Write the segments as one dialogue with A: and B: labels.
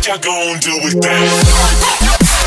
A: fuck y'all gonna do with that?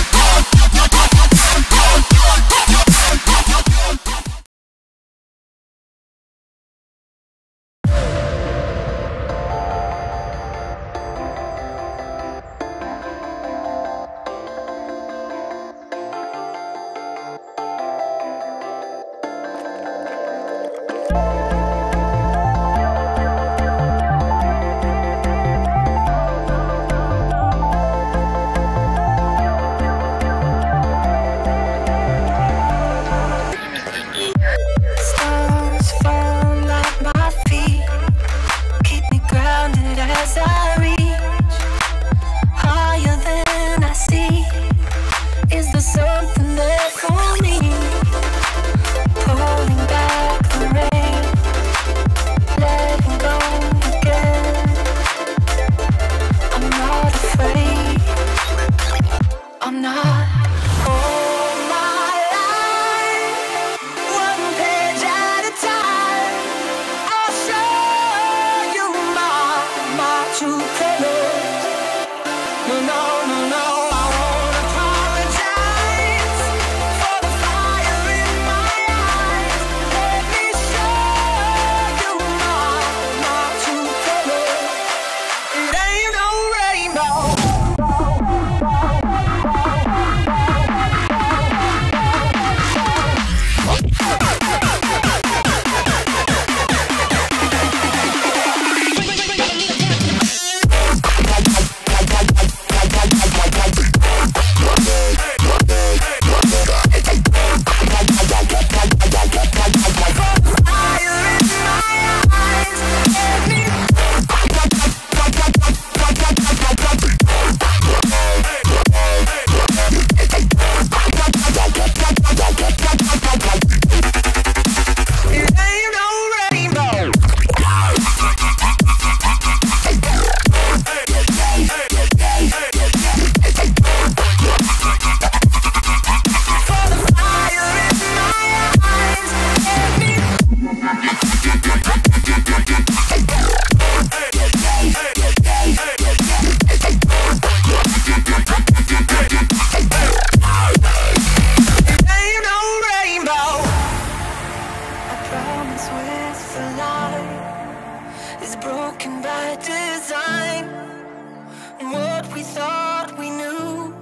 B: you is broken by design. And what we thought we knew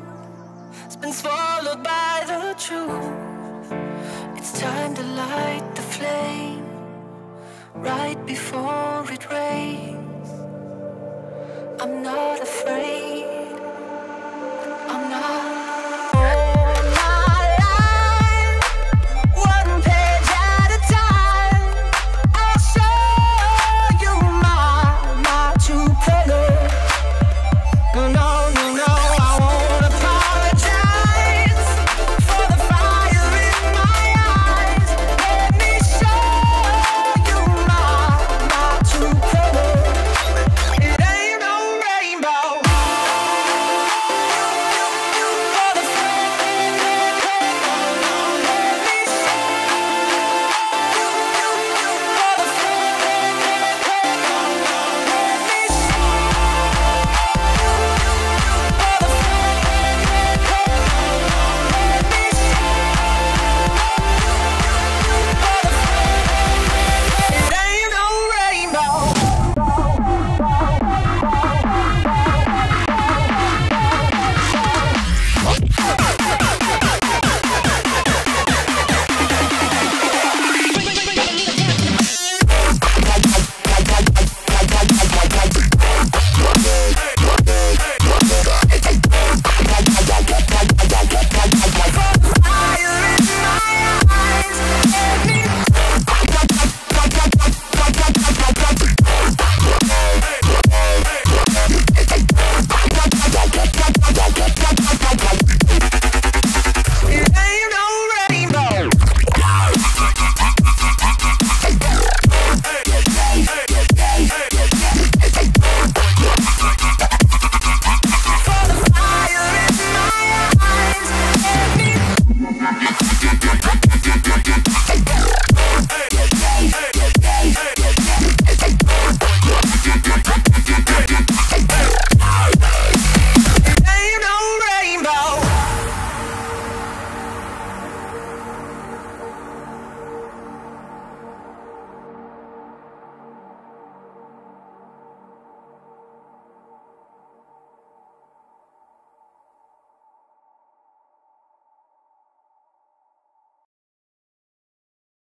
B: has been swallowed by the truth. It's time to light the flame right before it rains.